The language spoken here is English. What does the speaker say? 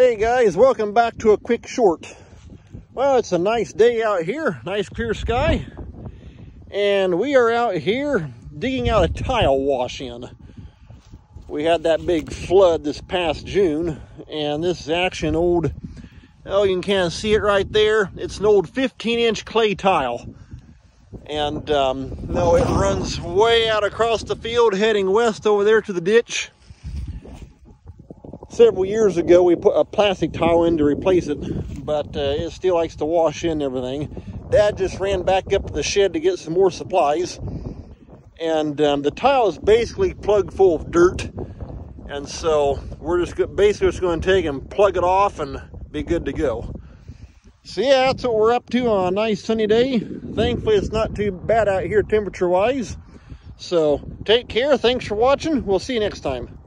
Hey guys, welcome back to a quick short. Well, it's a nice day out here, nice clear sky. And we are out here digging out a tile wash in. We had that big flood this past June, and this is actually an old, oh, you can kind of see it right there. It's an old 15 inch clay tile. And um, no, it runs way out across the field, heading west over there to the ditch several years ago we put a plastic tile in to replace it but uh, it still likes to wash in everything. Dad just ran back up to the shed to get some more supplies and um, the tile is basically plugged full of dirt and so we're just basically just going to take and plug it off and be good to go. So yeah that's what we're up to on a nice sunny day. Thankfully it's not too bad out here temperature wise so take care. Thanks for watching. We'll see you next time